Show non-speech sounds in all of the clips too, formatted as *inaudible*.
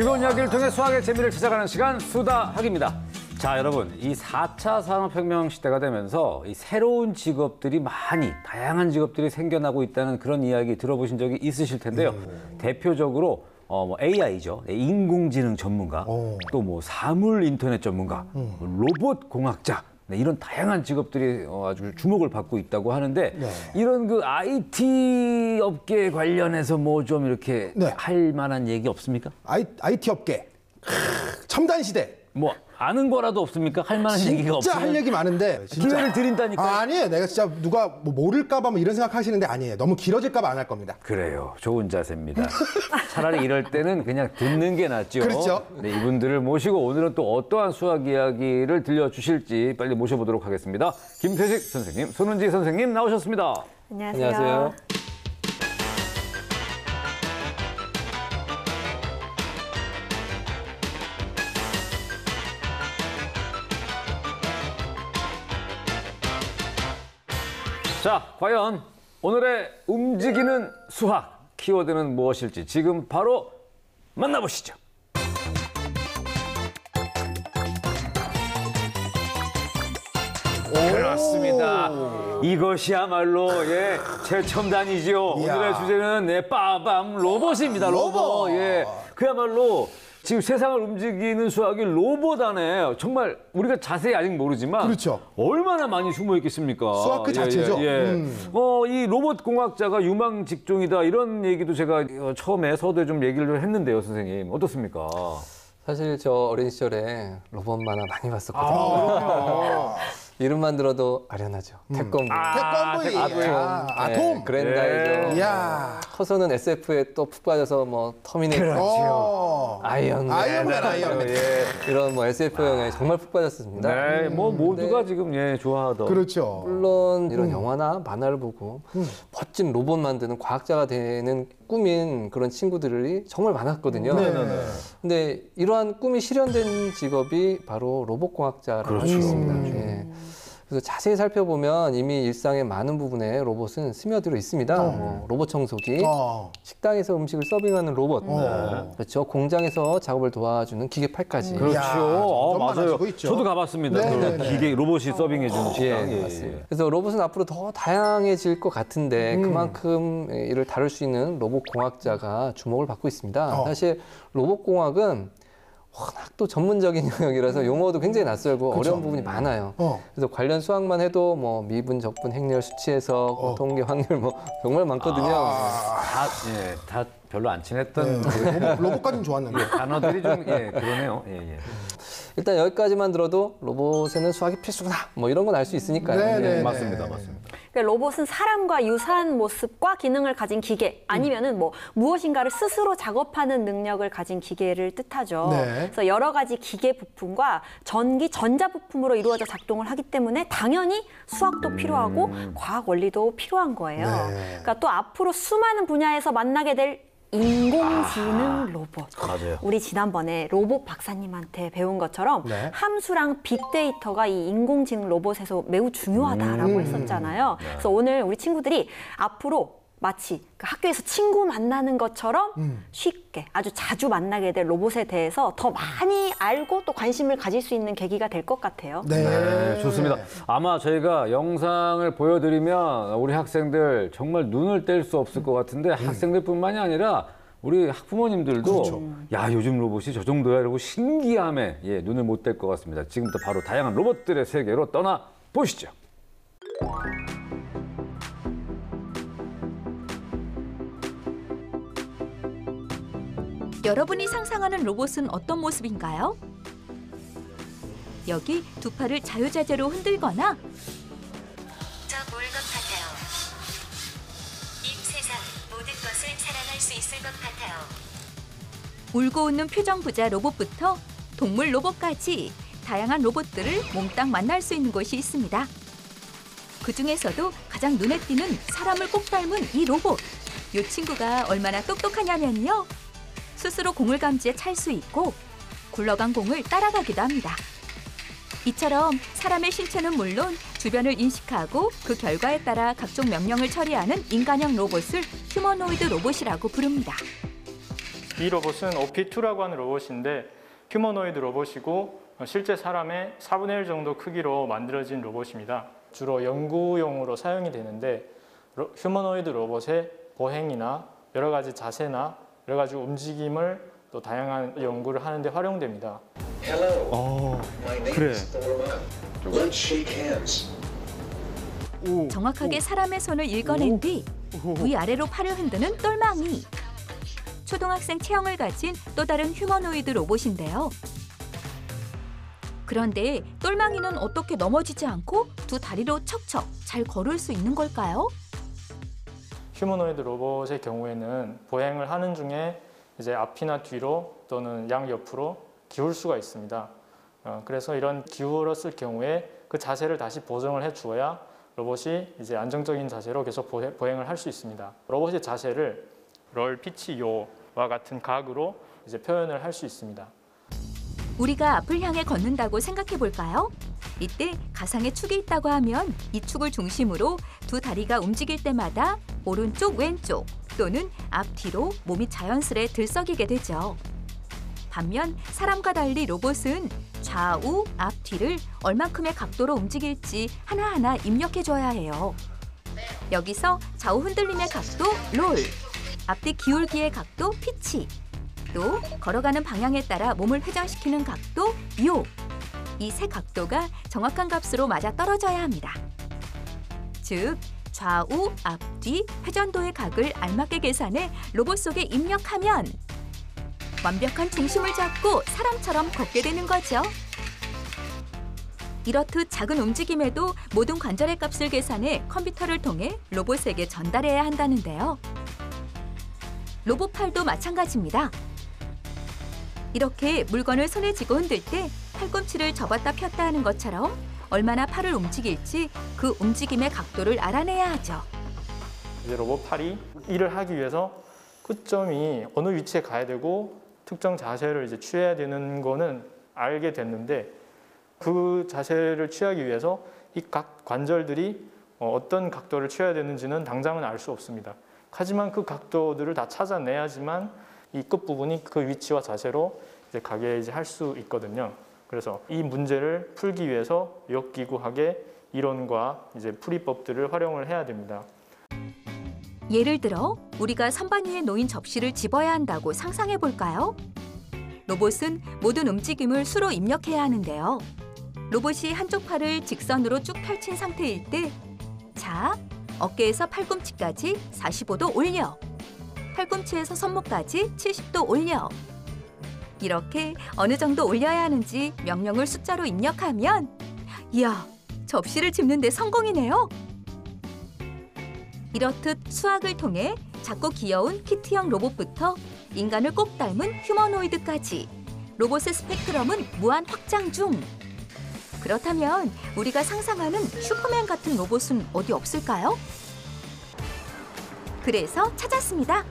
즐거운 이야기를 통해 수학의 재미를 찾아가는 시간 수다학입니다. 자, 여러분, 이 4차 산업혁명 시대가 되면서 이 새로운 직업들이 많이, 다양한 직업들이 생겨나고 있다는 그런 이야기 들어보신 적이 있으실 텐데요. 대표적으로 어, 뭐 AI죠. 인공지능 전문가, 또 뭐 사물 인터넷 전문가, 뭐 로봇 공학자, 네, 이런 다양한 직업들이 어, 아주 주목을 받고 있다고 하는데 이런 그 IT 업계 관련해서 뭐 좀 이렇게 네. 할 만한 얘기 없습니까? 아이, IT 업계 크, 첨단 시대 뭐 아는 거라도 없습니까? 할 만한 얘기가 진짜 없어요. 할 얘기 많은데 진짜. 기회를 드린다니까요. 아, 아니에요 내가 진짜 누가 뭐 모를까봐 뭐 이런 생각하시는데 아니에요 너무 길어질까봐 안 할 겁니다 그래요. 좋은 자세입니다. *laughs* 차라리 이럴 때는 그냥 듣는 게 낫죠. 그렇죠. 네, 이분들을 모시고 오늘은 또 어떠한 수학 이야기를 들려주실지 빨리 모셔보도록 하겠습니다. 김태식 선생님, 손은지 선생님 나오셨습니다. 안녕하세요. 안녕하세요. 자, 과연 오늘의 움직이는 수학 키워드는 무엇일지 지금 바로 만나보시죠. 그렇습니다. 이것이야말로 예 최첨단이지요. 이야. 오늘의 주제는 네 빠밤 로봇입니다. 로봇. 로봇. 예 그야말로 지금 세상을 움직이는 수학이 로봇 안에 정말 우리가 자세히 아직 모르지만 그렇죠. 얼마나 많이 숨어 있겠습니까? 수학 그 예, 자체죠. 예, 예. 음. 어, 이 로봇 공학자가 유망 직종이다 이런 얘기도 제가 어, 처음에 서두에 좀 얘기를 좀 했는데요, 선생님 어떻습니까? 사실 저 어린 시절에 로봇 만화 많이 봤었거든요. 아. *laughs* 이름만 들어도 아련하죠. 태권부, 태권브이 아톰. 아, 네, 아톰 그랜다이저. 이야 커서는 SF에 또 푹 빠져서 뭐 터미네이터, 어. 아이언맨, 아이언맨, 아이언맨. 예, 이런 뭐 SF 영화에 정말 푹 빠졌습니다. 네, 뭐 모두가 네. 지금 예 좋아하던. 그렇죠 물론 이런 영화나 만화를 보고 멋진 로봇 만드는 과학자가 되는 꿈인 그런 친구들이 정말 많았거든요. 네네네. 근데 이러한 꿈이 실현된 직업이 바로 로봇공학자라고 할수 그렇죠. 있습니다. 예. 그래서 자세히 살펴보면 이미 일상의 많은 부분에 로봇은 스며들어 있습니다. 뭐 로봇 청소기, 어. 식당에서 음식을 서빙하는 로봇, 어. 그렇죠. 공장에서 작업을 도와주는 기계 팔까지. 그렇죠. 이야, 어, 맞아요. 저도 가봤습니다. 네, 그 네, 네. 기계 로봇이 서빙해주는 예, 식당. 예, 맞습니다. 예. 그래서 로봇은 앞으로 더 다양해질 것 같은데 음. 그만큼 이를 다룰 수 있는 로봇 공학자가 주목을 받고 있습니다. 어. 사실 로봇 공학은 워낙 또 전문적인 *laughs* 영역이라서 용어도 굉장히 낯설고 그쵸. 어려운 부분이 많아요. 어. 그래서 관련 수학만 해도 뭐 미분, 적분, 행렬, 수치 해석, 어. 통계, 확률 뭐 정말 많거든요. 다, 예, 다 별로 안 친했던 네, 그 로봇, 로봇까지는 좋았는데 단어들이 좀 예, 그러네요. 예, 예. 일단 여기까지만 들어도 로봇에는 수학이 필수구나 뭐 이런 건 알 수 있으니까요. 네, 네, 네. 맞습니다, 맞습니다. 그러니까 로봇은 사람과 유사한 모습과 기능을 가진 기계 아니면은 뭐 무엇인가를 스스로 작업하는 능력을 가진 기계를 뜻하죠. 네. 그래서 여러 가지 기계 부품과 전기 전자 부품으로 이루어져 작동을 하기 때문에 당연히 수학도 필요하고 과학 원리도 필요한 거예요. 네. 그러니까 또 앞으로 수많은 분야에서 만나게 될 인공지능 로봇. 맞아요. 우리 지난번에 로봇 박사님한테 배운 것처럼 네. 함수랑 빅데이터가 이 인공지능 로봇에서 매우 중요하다라고 음. 했었잖아요. 그래서 오늘 우리 친구들이 앞으로 마치 그 학교에서 친구 만나는 것처럼 음. 쉽게 아주 자주 만나게 될 로봇에 대해서 더 많이 알고 또 관심을 가질 수 있는 계기가 될 것 같아요. 네. 네, 좋습니다. 아마 저희가 영상을 보여드리면 우리 학생들 정말 눈을 뗄 수 없을 것 같은데 학생들뿐만이 아니라 우리 학부모님들도 야 요즘 로봇이 저 정도야 이러고 신기함에 예, 눈을 못 뗄 것 같습니다. 지금부터 바로 다양한 로봇들의 세계로 떠나 보시죠. 여러분이 상상하는 로봇은 어떤 모습인가요? 여기 두 팔을 자유자재로 흔들거나 저 뭘 것 같아요. 이 세상 모든 것을 사랑할 수 있을 것 같아요. 울고 웃는 표정 부자 로봇부터 동물 로봇까지 다양한 로봇들을 몽땅 만날 수 있는 곳이 있습니다. 그 중에서도 가장 눈에 띄는 사람을 꼭 닮은 이 로봇. 이 친구가 얼마나 똑똑하냐면요. 스스로 공을 감지해 찰수 있고 굴러간 공을 따라가기도 합니다. 이처럼 사람의 신체는 물론 주변을 인식하고 그 결과에 따라 각종 명령을 처리하는 인간형 로봇을 휴머노이드 로봇이라고 부릅니다. 이 로봇은 OP2라고 하는 로봇인데 휴머노이드 로봇이고 어, 실제 사람의 4분의 1 정도 크기로 만들어진 로봇입니다. 주로 연구용으로 사용이 되는데 로- 휴머노이드 로봇의 보행이나 여러 가지 자세나 가지 움직임을 또 다양한 연구를 하는데 활용됩니다. 어, 그래. Let's shake hands. 정확하게 사람의 손을 읽어낸 뒤 위아래로 팔을 흔드는 똘망이. 초등학생 체형을 가진 또 다른 휴머노이드 로봇인데요. 그런데 똘망이는 어떻게 넘어지지 않고 두 다리로 척척 잘 걸을 수 있는 걸까요? 휴머노이드 로봇의 경우에는 보행을 하는 중에 이제 앞이나 뒤로 또는 양옆으로 기울 수가 있습니다. 어, 그래서 이런 기울었을 경우에 그 자세를 다시 보정을 해 주어야 로봇이 이제 안정적인 자세로 계속 보행을 할 수 있습니다. 로봇의 자세를 롤 피치 요와 같은 각으로 이제 표현을 할 수 있습니다. 우리가 앞을 향해 걷는다고 생각해 볼까요? 이때 가상의 축이 있다고 하면 이 축을 중심으로 두 다리가 움직일 때마다 오른쪽 왼쪽 또는 앞뒤로 몸이 자연스레 들썩이게 되죠. 반면 사람과 달리 로봇은 좌우, 앞뒤를 얼만큼의 각도로 움직일지 하나하나 입력해 줘야 해요. 여기서 좌우 흔들림의 각도 롤, 앞뒤 기울기의 각도 피치, 또 걸어가는 방향에 따라 몸을 회전시키는 각도 요. 이 세 각도가 정확한 값으로 맞아 떨어져야 합니다. 즉 좌우, 앞뒤, 회전도의 각을 알맞게 계산해 로봇 속에 입력하면 완벽한 중심을 잡고 사람처럼 걷게 되는 거죠. 이렇듯 작은 움직임에도 모든 관절의 값을 계산해 컴퓨터를 통해 로봇에게 전달해야 한다는데요. 로봇 팔도 마찬가지입니다. 이렇게 물건을 손에 쥐고 흔들 때 팔꿈치를 접었다 폈다 하는 것처럼 얼마나 팔을 움직일지 그 움직임의 각도를 알아내야 하죠. 이제 로봇 팔이 일을 하기 위해서 끝점이 어느 위치에 가야 되고 특정 자세를 이제 취해야 되는 거는 알게 됐는데 그 자세를 취하기 위해서 이 각 관절들이 어, 어떤 각도를 취해야 되는지는 당장은 알 수 없습니다. 하지만 그 각도들을 다 찾아내야지만 이 끝부분이 그 위치와 자세로 이제 가게 이제 할 수 있거든요. 그래서 이 문제를 풀기 위해서 역기구학의 이론과 이제 풀이법들을 활용을 해야 됩니다. 예를 들어 우리가 선반 위에 놓인 접시를 집어야 한다고 상상해 볼까요? 로봇은 모든 움직임을 수로 입력해야 하는데요. 로봇이 한쪽 팔을 직선으로 쭉 펼친 상태일 때, 자, 어깨에서 팔꿈치까지 45도 올려. 팔꿈치에서 손목까지 70도 올려. 이렇게 어느 정도 올려야 하는지 명령을 숫자로 입력하면, 이야, 접시를 집는데 성공이네요. 이렇듯 수학을 통해 작고 귀여운 키트형 로봇부터 인간을 꼭 닮은 휴머노이드까지 로봇의 스펙트럼은 무한 확장 중. 그렇다면 우리가 상상하는 슈퍼맨 같은 로봇은 어디 없을까요? 그래서 찾았습니다.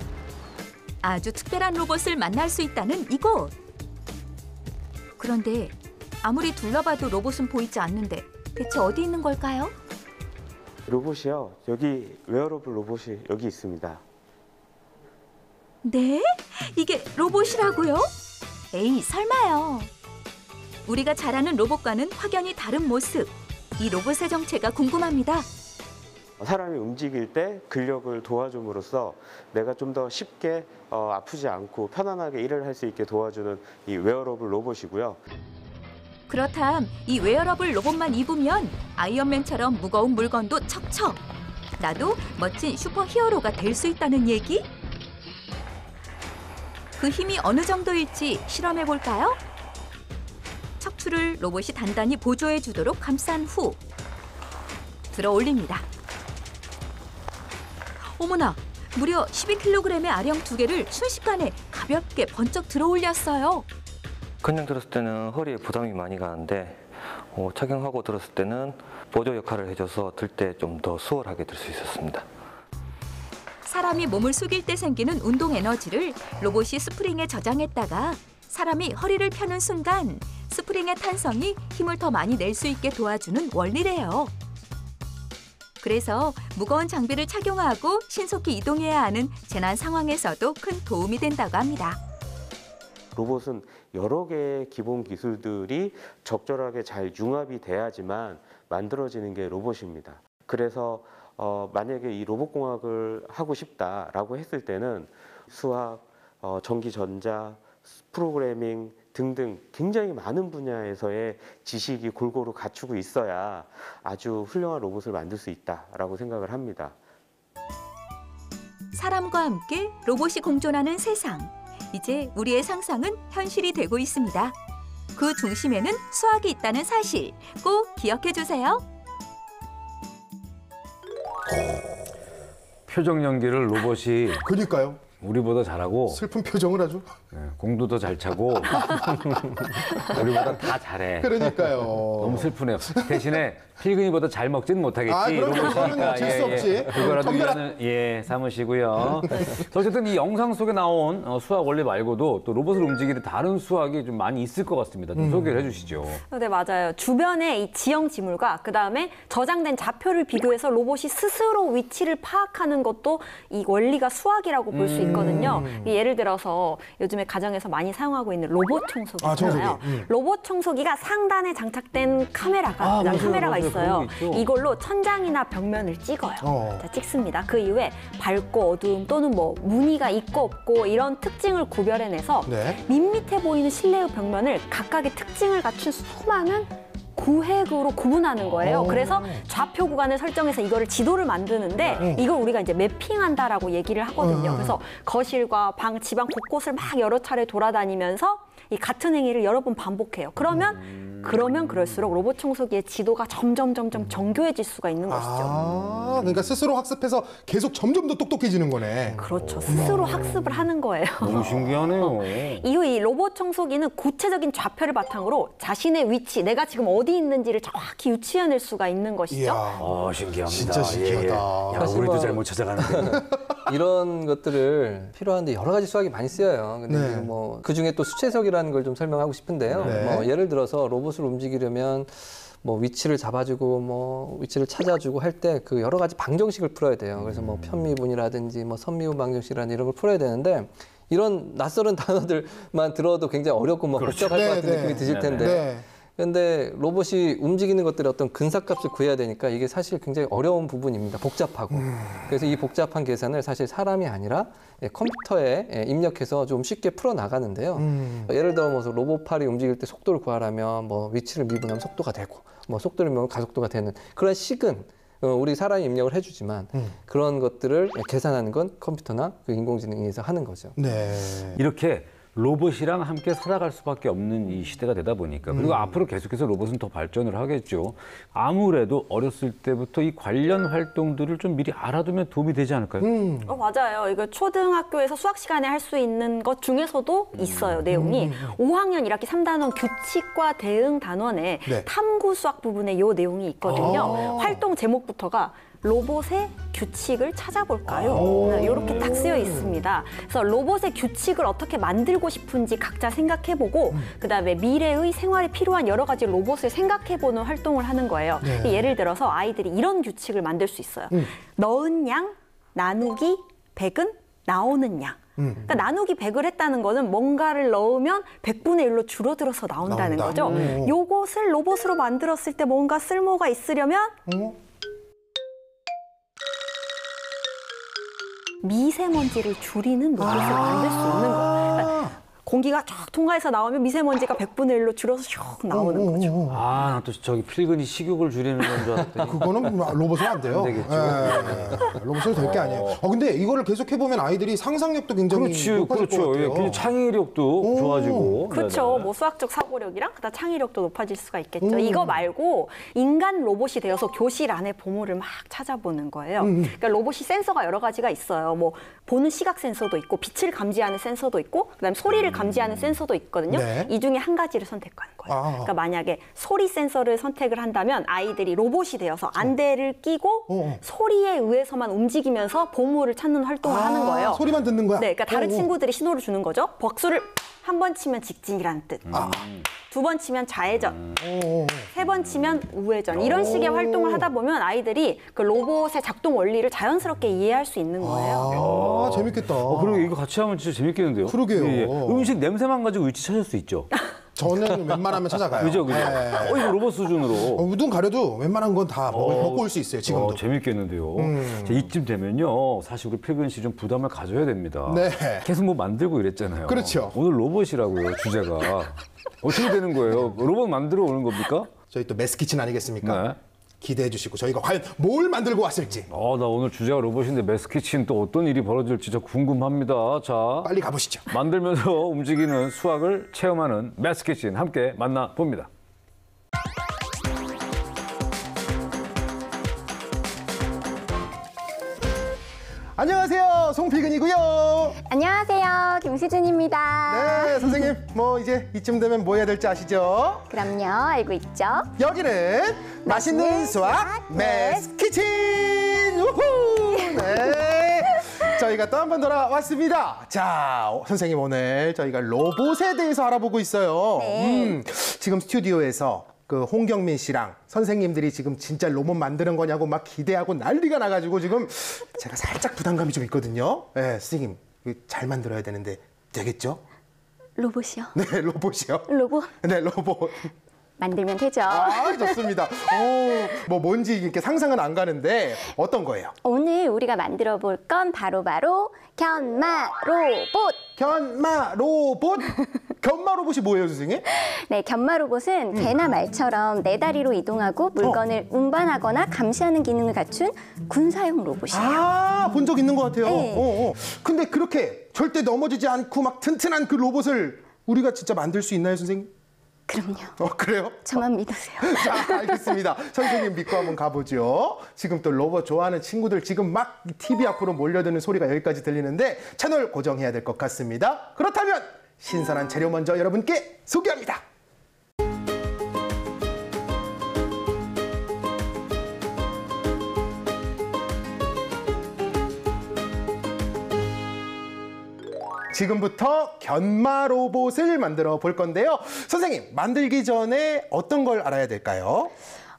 아주 특별한 로봇을 만날 수 있다는 이곳. 그런데 아무리 둘러봐도 로봇은 보이지 않는데 대체 어디 있는 걸까요? 로봇이요. 여기 웨어러블 로봇이 여기 있습니다. 네? 이게 로봇이라고요? 에이, 설마요. 우리가 잘 아는 로봇과는 확연히 다른 모습. 이 로봇의 정체가 궁금합니다. 사람이 움직일 때 근력을 도와줌으로써 내가 좀 더 쉽게 어, 아프지 않고 편안하게 일을 할 수 있게 도와주는 이 웨어러블 로봇이고요. 그렇담 이 웨어러블 로봇만 입으면 아이언맨처럼 무거운 물건도 척척. 나도 멋진 super hero가 될 수 있다는 얘기? 그 힘이 어느 정도일지 실험해 볼까요? 척추를 로봇이 단단히 보조해 주도록 감싼 후 들어 올립니다. 어머나, 무려 12kg의 아령 두 개를 순식간에 가볍게 번쩍 들어 올렸어요. 그냥 들었을 때는 허리에 부담이 많이 가는데 어, 착용하고 들었을 때는 보조 역할을 해줘서 들 때 좀 더 수월하게 들 수 있었습니다. 사람이 몸을 숙일 때 생기는 운동 에너지를 로봇이 스프링에 저장했다가 사람이 허리를 펴는 순간 스프링의 탄성이 힘을 더 많이 낼 수 있게 도와주는 원리래요. 그래서 무거운 장비를 착용하고 신속히 이동해야 하는 재난 상황에서도 큰 도움이 된다고 합니다. 로봇은 여러 개의 기본 기술들이 적절하게 잘 융합이 돼야지만 만들어지는 게 로봇입니다. 그래서 어, 만약에 이 로봇공학을 하고 싶다라고 했을 때는 수학, 어, 전기 전자, 프로그래밍 등등 굉장히 많은 분야에서의 지식이 골고루 갖추고 있어야 아주 훌륭한 로봇을 만들 수 있다라고 생각을 합니다. 사람과 함께 로봇이 공존하는 세상. 이제 우리의 상상은 현실이 되고 있습니다. 그 중심에는 수학이 있다는 사실 꼭 기억해 주세요. 표정 연기를 로봇이 그니까요. 우리보다 잘하고 슬픈 표정을 아주. 예, 공도 더 잘 차고 *laughs* 우리보다 다 잘해. 그러니까요. 너무 슬프네요. 대신에 필근이보다 잘 먹지는 못하겠지. 아, 그럼 그거는 로봇이니까. 어쩔 수 없지. 그거라도 덤벼라. 위안을 예 삼으시고요. 어쨌든 이 영상 속에 나온 어, 수학 원리 말고도 또 로봇을 움직이는 다른 수학이 좀 많이 있을 것 같습니다. 좀 소개를 해주시죠. 네, 맞아요. 주변의 이 지형 지물과 그다음에 저장된 좌표를 비교해서 로봇이 스스로 위치를 파악하는 것도 이 원리가 수학이라고 볼 수 있거든요. 이 예를 들어서 요즘에 가정에서 많이 사용하고 있는 로봇 청소기 아, 청소기. 있잖아요. 음. 로봇 청소기가 상단에 장착된 카메라가 아, 맞아요, 카메라가 맞아요. 있어요. 그런 게 있죠. 이걸로 천장이나 벽면을 찍어요. 어. 자, 찍습니다. 그 이후에 밝고 어두움 또는 뭐 무늬가 있고 없고 이런 특징을 구별해내서 네. 밋밋해 보이는 실내의 벽면을 각각의 특징을 갖춘 수많은 구획으로 구분하는 거예요. 오. 그래서 좌표 구간을 설정해서 이거를 지도를 만드는데 이걸 우리가 이제 매핑한다라고 얘기를 하거든요. 음. 그래서 거실과 방, 집안 곳곳을 막 여러 차례 돌아다니면서 이 같은 행위를 여러 번 반복해요. 그러면 그러면 그럴수록 로봇 청소기의 지도가 점점 점점 정교해질 수가 있는 것이죠. 아, 그러니까 스스로 학습해서 계속 점점 더 똑똑해지는 거네. 그렇죠. 스스로 학습을 하는 거예요. 너무 신기하네요. *laughs* 이후 이 로봇 청소기는 구체적인 좌표를 바탕으로 자신의 위치, 내가 지금 어디 있는지를 정확히 유추해낼 수가 있는 것이죠. 어, 신기합니다. 진짜 신기하다. 예, 예. 야, 우리도 뭐- 잘못 찾아가는데. 이런 것들을 필요한데 여러 가지 수학이 많이 쓰여요. 근데 네. 뭐그 중에 또 수채석이 라는 걸 좀 설명하고 싶은데요. 네. 뭐 예를 들어서 로봇을 움직이려면 뭐 위치를 잡아주고 뭐 위치를 찾아주고 할 때 그 여러 가지 방정식을 풀어야 돼요. 그래서 뭐 편미분이라든지 뭐 선미분 방정식이라는 이런 걸 풀어야 되는데 이런 낯설은 *laughs* 단어들만 들어도 굉장히 어렵고 뭐 복잡할 네, 것 같은 네. 느낌이 드실 네, 텐데 네. 근데 로봇이 움직이는 것들의 어떤 근사값을 구해야 되니까 이게 사실 굉장히 어려운 부분입니다. 복잡하고. 그래서 이 복잡한 계산을 사실 사람이 아니라 예, 컴퓨터에 예, 입력해서 좀 쉽게 풀어 나가는데요. 음. 예를 들어 뭐 로봇 팔이 움직일 때 속도를 구하려면 뭐 위치를 미분하면 속도가 되고 뭐 속도를 미분하면 가속도가 되는 그런 식은 어, 우리 사람이 입력을 해주지만 음. 그런 것들을 계산하는 건 컴퓨터나 그 인공지능에 의해서 하는 거죠. 네. 이렇게 로봇이랑 함께 살아갈 수밖에 없는 이 시대가 되다 보니까 그리고 앞으로 계속해서 로봇은 더 발전을 하겠죠. 아무래도 어렸을 때부터 이 관련 활동들을 좀 미리 알아두면 도움이 되지 않을까요? 음. 어, 맞아요. 이거 초등학교에서 수학 시간에 할 수 있는 것 중에서도 있어요, 내용이. 5학년 1학기 3단원 규칙과 대응 단원에 네. 탐구 수학 부분에 요 내용이 있거든요. 아. 활동 제목부터가 로봇의 규칙을 찾아볼까요? 이렇게 딱 쓰여 있습니다. 그래서 로봇의 규칙을 어떻게 만들고 싶은지 각자 생각해보고 그다음에 미래의 생활에 필요한 여러 가지 로봇을 생각해보는 활동을 하는 거예요. 네. 예를 들어서 아이들이 이런 규칙을 만들 수 있어요. 넣은 양, 나누기, 백은 나오는 양. 그러니까 나누기 100을 했다는 거는 뭔가를 넣으면 100분의 1로 줄어들어서 나온다는 나온다. 거죠. 오. 요것을 로봇으로 만들었을 때 뭔가 쓸모가 있으려면 어? 미세먼지를 줄이는 로봇을 만들 수 있는 거예요. 그러니까 공기가 쫙 통과해서 나오면 미세먼지가 100분의 1로 줄어서 슉 나오는 어, 거죠. 어, 어. 아, 나 또 저기 필근이 식욕을 줄이는 건 줄 알았더니. 그거는 뭐 로봇은 안 돼요. 안 되겠죠. 예, 로봇은 될 게 아니에요. 어, 근데 이거를 계속 해보면 아이들이 상상력도 굉장히 그렇지, 높아질 것 그렇죠. 예, 같아요. 굉장히 창의력도 오. 좋아지고. 그렇죠. 네네. 뭐 수학적 사고력이랑 그다음 창의력도 높아질 수가 있겠죠. 음. 이거 말고 인간 로봇이 되어서 교실 안에 보물을 막 찾아보는 거예요. 음. 그러니까 로봇이 센서가 여러 가지가 있어요. 뭐 보는 시각 센서도 있고 빛을 감지하는 센서도 있고 그다음에 소리를 감지하는 센서도 있거든요. 네. 이 중에 한 가지를 선택하는 거예요. 아. 그러니까 만약에 소리 센서를 선택을 한다면 아이들이 로봇이 되어서 안대를 끼고 어, 어. 소리에 의해서만 움직이면서 보물을 찾는 활동을 아, 하는 거예요. 소리만 듣는 거야? 네, 그러니까 다른 오, 오. 친구들이 신호를 주는 거죠. 박수를 한 번 치면 직진이라는 뜻. 두 번 치면 좌회전. 세 번 치면 우회전. 이런 식의 활동을 하다 보면 아이들이 그 로봇의 작동 원리를 자연스럽게 이해할 수 있는 거예요. 아, 재밌겠다. 어, 그리고 이거 같이 하면 진짜 재밌겠는데요? 그러게요. 예, 예. 음식 냄새만 가지고 위치 찾을 수 있죠. *laughs* 저는 웬만하면 찾아가요. 그죠, 그죠. 예. 어, 이거 로봇 수준으로. 어, 우둔 가려도 웬만한 건 다 먹고 올수 있어요, 지금도. 어, 재밌겠는데요. 음. 자, 이쯤 되면요. 사실 우리 필근 씨 좀 부담을 가져야 됩니다. 네. 계속 뭐 만들고 이랬잖아요. 그렇죠. 오늘 로봇이라고요, 주제가. 어떻게 되는 거예요? 로봇 만들어 오는 겁니까? 저희 또 메스키친 아니겠습니까? 네. 기대해 주시고 저희가 과연 뭘 만들고 왔을지 아, 나 오늘 주제가 로봇인데 메스키친 또 어떤 일이 벌어질지 진짜 궁금합니다. 자, 빨리 가보시죠. 만들면서 *laughs* 움직이는 수학을 체험하는 메스키친 함께 만나봅니다. 안녕하세요, 송필근이고요. 안녕하세요. 김수진입니다. 네, 선생님, 뭐 이제 이쯤 되면 뭐 해야 될지 아시죠? 그럼요. 알고 있죠? 여기는 맛있는 수학 수학 메스키친! 우후! 네. 저희가 또 한 번 돌아왔습니다. 자, 어, 선생님 오늘 저희가 로봇에 대해서 알아보고 있어요. 네. 음, 지금 스튜디오에서 그 홍경민 씨랑 선생님들이 지금 진짜 로봇 만드는 거냐고 막 기대하고 난리가 나가지고 지금 제가 살짝 부담감이 좀 있거든요. 네, 선생님 잘 만들어야 되는데 되겠죠? 로봇이요. 네, *laughs* 로봇이요. 로봇 네, 로봇. 만들면 되죠. 아, 좋습니다. 오, 뭐 뭔지 이렇게 상상은 안 가는데 어떤 거예요? 오늘 우리가 만들어 볼 건 바로바로 견마 로봇. 견마 로봇? 견마 로봇이 뭐예요, 선생님? 네, 견마 로봇은 개나 말처럼 네 다리로 이동하고 물건을 운반하거나 감시하는 기능을 갖춘 군사용 로봇이에요. 아, 본 적 있는 것 같아요. 네. 어, 어. 근데 그렇게 절대 넘어지지 않고 막 튼튼한 그 로봇을 우리가 진짜 만들 수 있나요, 선생님? 그럼요. 어, 그래요? 저만 믿으세요. *laughs* 자, 알겠습니다. 선생님 믿고 한번 가보죠. 지금 또 로봇 좋아하는 친구들 지금 막 TV 앞으로 몰려드는 소리가 여기까지 들리는데 채널 고정해야 될 것 같습니다. 그렇다면 신선한 재료 먼저 여러분께 소개합니다. 지금부터 견마 로봇을 만들어 볼 건데요. 선생님, 만들기 전에 어떤 걸 알아야 될까요?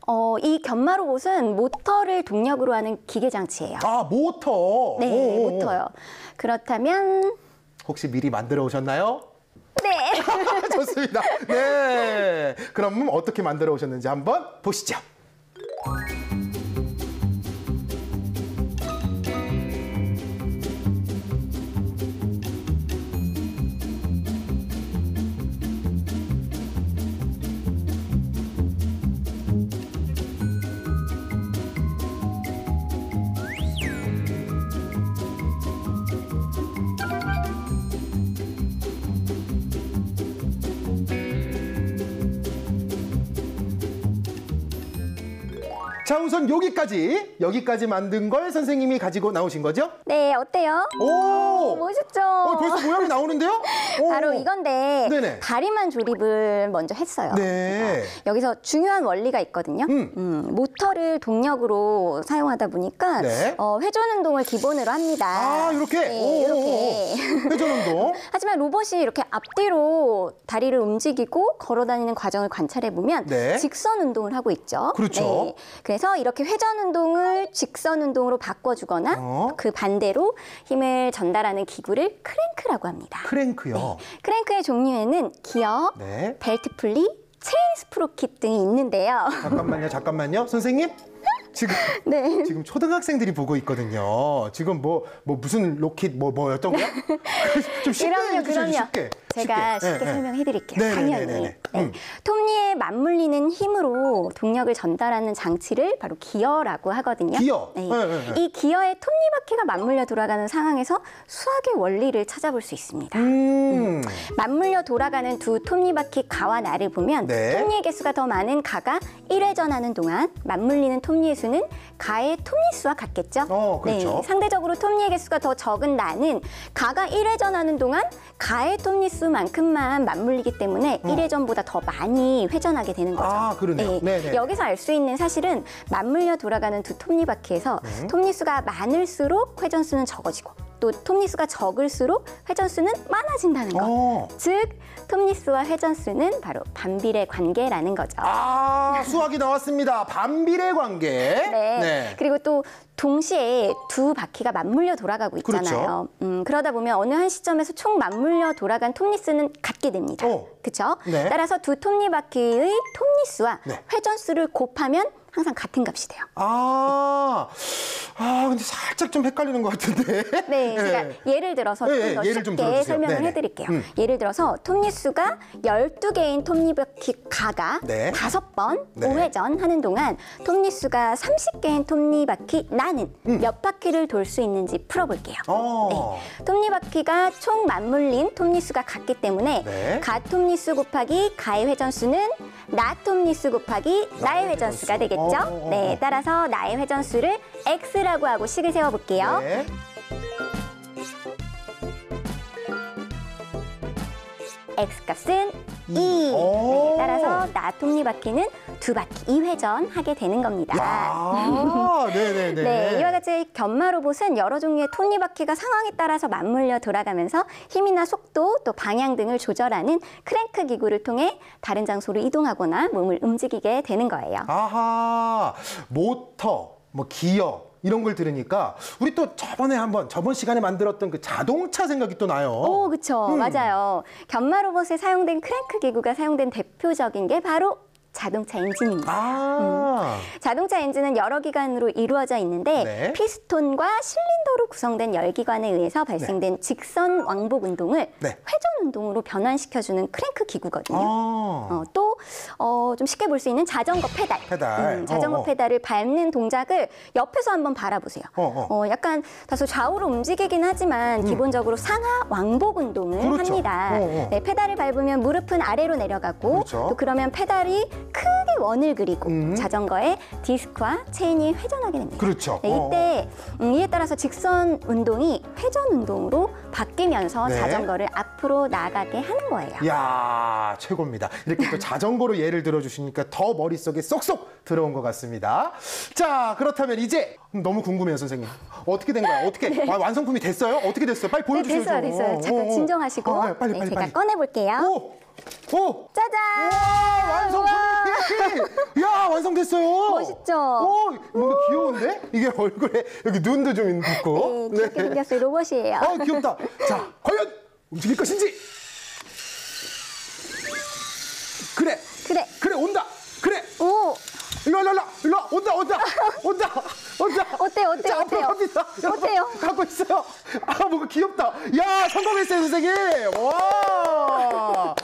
어, 이 견마 로봇은 모터를 동력으로 하는 기계 장치예요. 아, 모터. 네, 오, 오. 모터요. 그렇다면 혹시 미리 만들어 오셨나요? 네. *laughs* 좋습니다. 네. 그럼 어떻게 만들어 오셨는지 한번 보시죠. 우선 여기까지, 여기까지 만든 걸 선생님이 가지고 나오신 거죠? 네, 어때요? 오! 멋있죠? 어, 벌써 모양이 나오는데요? *laughs* 오. 바로 이건데 네네. 다리만 조립을 먼저 했어요. 네. 여기서 중요한 원리가 있거든요. 음. 음, 모터를 동력으로 사용하다 보니까 네. 어, 회전 운동을 기본으로 합니다. 아, 이렇게? 네, 오, 이렇게. 회전 운동. *laughs* 하지만 로봇이 이렇게 앞뒤로 다리를 움직이고 걸어 다니는 과정을 관찰해 보면 네. 직선 운동을 하고 있죠. 그렇죠. 그래서 이렇게 회전 운동을 직선 운동으로 바꿔주거나 어. 그 반대로 힘을 전달하는 기구를 크랭크라고 합니다. 크랭크요. 크랭크의 종류에는 기어, 네. 벨트 풀리, 체인 스프로킷 등이 있는데요. 잠깐만요, 잠깐만요. 선생님? 지금 *laughs* 네. 지금 초등학생들이 보고 있거든요. 지금 뭐뭐 무슨 로켓 뭐 뭐 였던 거야? *laughs* 좀 쉽게 그럼요, 해주셔야죠, 그럼요. 쉽게. 제가 쉽게. 쉽게 네, 네. 설명해 드릴게요. 네, 네, 당연히. 네, 네, 네. 네. 음. 톱니에 맞물리는 힘으로 동력을 전달하는 장치를 바로 기어라고 하거든요. 기어. 네. 네. 이 기어의 톱니 바퀴가 맞물려 돌아가는 상황에서 수학의 원리를 찾아볼 수 있습니다. 음. 맞물려 돌아가는 두 톱니 바퀴 가와 나를 보면 네. 톱니의 개수가 더 많은 가가 1회전하는 동안 맞물리는 톱니의 수는 가의 톱니 수와 같겠죠? 어, 그렇죠. 네, 상대적으로 톱니의 개수가 더 적은 나는 가가 1회전하는 동안 가의 톱니 수 만큼만 맞물리기 때문에 1회전보다 더 많이 회전하게 되는 거죠. 어. 아, 그러네요. 네네. 여기서 알 수 있는 사실은 맞물려 돌아가는 두 톱니바퀴에서 네. 톱니 수가 많을수록 회전 수는 적어지고 또 톱니수가 적을수록 회전수는 많아진다는 거. 어. 즉 톱니수와 회전수는 바로 반비례 관계라는 거죠. 아, 수학이 나왔습니다. 반비례 관계. 네. 그리고 또 동시에 두 바퀴가 맞물려 돌아가고 있잖아요. 음, 그러다 보면 어느 한 시점에서 총 맞물려 돌아간 톱니수는 같게 됩니다. 어. 그렇죠? 네. 따라서 두 톱니 바퀴의 톱니수와 네. 회전수를 곱하면 항상 같은 값이 돼요. 아, 아, 근데 살짝 좀 헷갈리는 것 같은데. 네, 제가 예를 들어서 네, 좀더 네, 예를 좀 쉽게 들어주세요. 설명을 네네. 해드릴게요. 음. 예를 들어서 톱니수가 12개인 톱니바퀴 가가 네. 다섯 번 네. 5회전 하는 동안 톱니수가 30개인 톱니바퀴 나는 음. 몇 바퀴를 돌 수 있는지 풀어볼게요. 어. 네. 톱니바퀴가 총 맞물린 톱니수가 같기 때문에 네. 가 톱니수 곱하기 가의 회전수는 나 톱니수 곱하기 나의 회전수가 되겠죠? 어, 어, 어, 네, 어. 따라서 나의 회전수를 x라고 하고 식을 세워볼게요. 네. x 값은 2. 오. 네, 따라서 나 톱니바퀴는 두 바퀴 2회전 하게 되는 겁니다. 아, *laughs* 네네네. 네, 이와 같이 견마 로봇은 여러 종류의 톱니바퀴가 상황에 따라서 맞물려 돌아가면서 힘이나 속도 또 방향 등을 조절하는 크랭크 기구를 통해 다른 장소로 이동하거나 몸을 움직이게 되는 거예요. 아하, 모터, 뭐 기어 이런 걸 들으니까 우리 또 저번에 한번 저번 시간에 만들었던 그 자동차 생각이 또 나요. 오, 그쵸. 음. 맞아요. 견마 로봇에 사용된 크랭크 기구가 사용된 대표적인 게 바로 자동차 엔진입니다. 아, 자동차 엔진은 여러 기관으로 이루어져 있는데 네. 피스톤과 실린더로 구성된 열기관에 의해서 발생된 직선 왕복 운동을 네. 회전 운동으로 변환시켜주는 크랭크 기구거든요. 아. 어, 또, 어, 좀 쉽게 볼 수 있는 자전거 페달. 페달. 음, 자전거 어, 어. 페달을 밟는 동작을 옆에서 한번 바라보세요. 어, 어. 약간 다소 좌우로 움직이긴 하지만 기본적으로 상하 왕복 운동을 음. 그렇죠. 합니다. 어, 어. 네, 페달을 밟으면 무릎은 아래로 내려가고 그렇죠. 또 그러면 페달이 원을 그리고 음. 자전거의 디스크와 체인이 회전하게 됩니다. 그렇죠. 네, 어, 이때 음, 이에 따라서 직선 운동이 회전 운동으로 바뀌면서 네. 자전거를 앞으로 나가게 하는 거예요. 이야, 최고입니다. 이렇게 또 *laughs* 자전거로 예를 들어주시니까 더 머릿속에 쏙쏙 들어온 것 같습니다. 자, 그렇다면 이제 너무 궁금해요, 선생님. 어떻게 된 거야? 어떻게? *laughs* 아, 완성품이 됐어요? 어떻게 됐어요? 빨리 네, 보여주세요. 됐어요, 좀. 됐어요. 잠깐 어, 어. 진정하시고 어, 네, 빨리, 네, 빨리, 제가 빨리. 꺼내볼게요. 오! 오! 짜잔! 와, 완성품 이! 야, 완성됐어요! 멋있죠? 오, 뭔가 귀여운데? 이게 얼굴에 여기 눈도 좀 있고. 네, 귀엽게 생겼어요. 로봇이에요. 아, 귀엽다. 자, 과연 움직일 것인지? 그래, 그래. 그래, 온다. 그래, 오, 일로 와, 일로 와, 일로 와, 온다, 온다, *laughs* 온다, 온다. 어때요, 어때요, 자, 어때요? 갑니다. 어때요? *laughs* 가고 있어요. 아, 뭔가 귀엽다. 야, 성공했어요, 선생님. 와.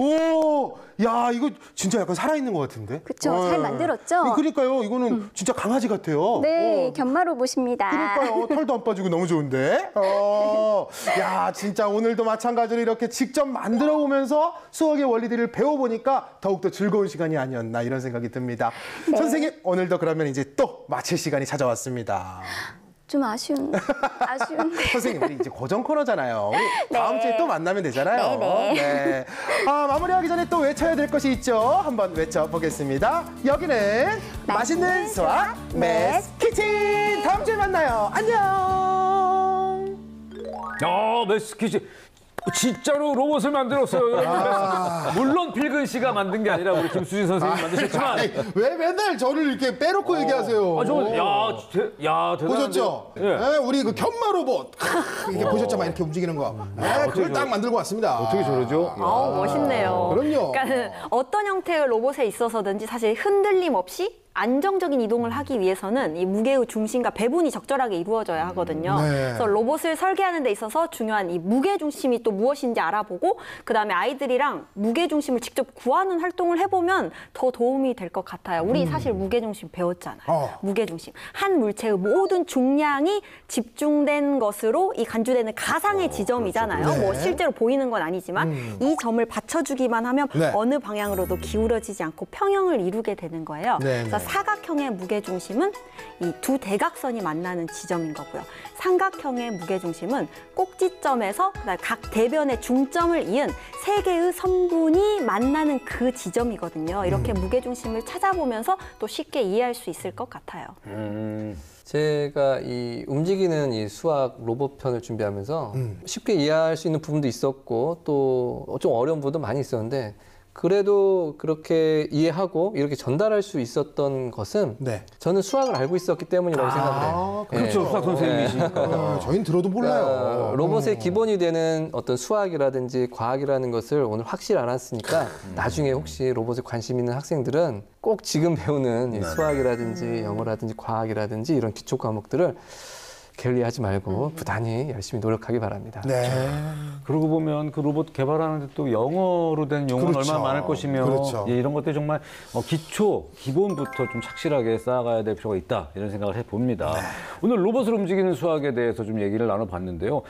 오, 야, 이거 진짜 약간 살아있는 것 같은데? 그쵸, 잘 만들었죠? 그러니까요, 이거는 진짜 강아지 같아요. 네, 어. 견마 로봇입니다. 그러니까요. *laughs* 털도 안 빠지고 너무 좋은데. 어. 야, 진짜 오늘도 마찬가지로 이렇게 직접 만들어 보면서 수학의 원리들을 배워보니까 더욱더 즐거운 시간이 아니었나 이런 생각이 듭니다. 네. 선생님, 오늘도 그러면 이제 또 마칠 시간이 찾아왔습니다. 좀 아쉬운, *laughs* 아쉬운데. 선생님, 우리 이제 고정 코너잖아요. 우리 네. 다음 주에 또 만나면 되잖아요. 네, 네. 아, 마무리하기 전에 또 외쳐야 될 것이 있죠. 한번 외쳐보겠습니다. 여기는 맛있는 수학 Math Kitchen. 다음 주에 만나요. 안녕. 야, Math Kitchen. 진짜로 로봇을 만들었어요. 물론 필근 씨가 만든 게 아니라 우리 김수진 선생님이 만드셨지만. 아니, 왜 맨날 저를 이렇게 빼놓고 얘기하세요? 아, 저, 야, 대, 야, 대단한데. 보셨죠? 예. 예, 우리 그 견마 로봇 크, 이게 보셨죠? 막 이렇게 움직이는 거. 예, 그걸 딱 만들고 왔습니다. 어떻게 저러죠? 아우, 멋있네요. 그럼요. 그러니까 어떤 형태의 로봇에 있어서든지 사실 흔들림 없이 안정적인 이동을 하기 위해서는 이 무게의 중심과 배분이 적절하게 이루어져야 하거든요. 네. 그래서 로봇을 설계하는 데 있어서 중요한 이 무게 중심이 또 무엇인지 알아보고 그다음에 아이들이랑 무게 중심을 직접 구하는 활동을 해보면 더 도움이 될 것 같아요. 우리 사실 무게 중심 배웠잖아요. 어. 무게 중심. 한 물체의 모든 중량이 집중된 것으로 이 간주되는 가상의 지점이잖아요. 네. 뭐 실제로 보이는 건 아니지만 이 점을 받쳐주기만 하면 네. 어느 방향으로도 기울어지지 않고 평형을 이루게 되는 거예요. 사각형의 무게 중심은 이 두 대각선이 만나는 지점인 거고요. 삼각형의 무게 중심은 꼭지점에서 각 대변의 중점을 이은 세 개의 선분이 만나는 그 지점이거든요. 이렇게 무게 중심을 찾아보면서 또 쉽게 이해할 수 있을 것 같아요. 음, 제가 이 움직이는 이 수학 로봇 편을 준비하면서 쉽게 이해할 수 있는 부분도 있었고 또 좀 어려운 부분도 많이 있었는데 그래도 그렇게 이해하고 이렇게 전달할 수 있었던 것은 네. 저는 수학을 알고 있었기 때문이라고 생각을 해요. 그렇죠. 예. 수학 선생님이시니까. 어, 저희는 들어도 몰라요. 그러니까 로봇의 기본이 되는 어떤 수학이라든지 과학이라는 것을 오늘 확실히 알았으니까 나중에 혹시 로봇에 관심 있는 학생들은 꼭 지금 배우는 이 수학이라든지 영어라든지 과학이라든지 이런 기초 과목들을 게을리하지 말고 부단히 열심히 노력하기 바랍니다. 네. 그러고 보면 그 로봇 개발하는데 또 영어로 된 용어는 그렇죠. 얼마나 많을 것이며 그렇죠. 예, 이런 것들이 정말 어, 기초 기본부터 좀 착실하게 쌓아가야 될 필요가 있다 이런 생각을 해봅니다. 네. 오늘 로봇을 움직이는 수학에 대해서 좀 얘기를 나눠봤는데요.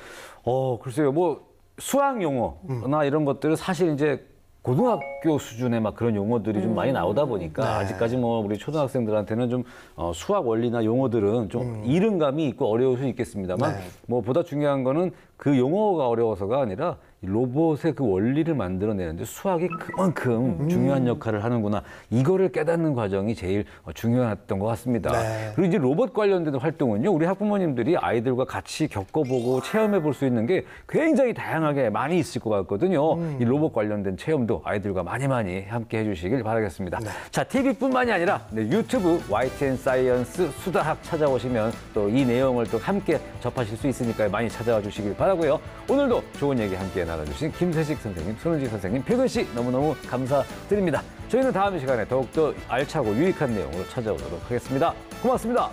어 글쎄요 뭐 수학 용어나 이런 것들은 사실 이제 고등학교 수준의 막 그런 용어들이 좀 많이 나오다 보니까 아직까지 뭐 우리 초등학생들한테는 좀 어, 수학 원리나 용어들은 좀 이른감이 있고 어려울 수 있겠습니다만 네. 뭐 보다 중요한 거는 그 용어가 어려워서가 아니라 이 로봇의 그 원리를 만들어내는데 수학이 그만큼 중요한 역할을 하는구나 이거를 깨닫는 과정이 제일 어, 중요했던 것 같습니다. 네. 그리고 이제 로봇 관련된 활동은요 우리 학부모님들이 아이들과 같이 겪어보고 체험해 볼 수 있는 게 굉장히 다양하게 많이 있을 것 같거든요. 이 로봇 관련된 체험도 아이들과 많이 많이 함께 해주시길 바라겠습니다. 자 TV뿐만이 아니라 네, 유튜브 YTN 사이언스 수다학 찾아오시면 또 이 내용을 또 함께 접하실 수 있으니까 많이 찾아와 주시길 바라고요. 오늘도 좋은 얘기 함께 나눠주신 김세식 선생님, 손은지 선생님, 필근 씨 너무너무 감사드립니다. 저희는 다음 시간에 더욱더 알차고 유익한 내용으로 찾아오도록 하겠습니다. 고맙습니다.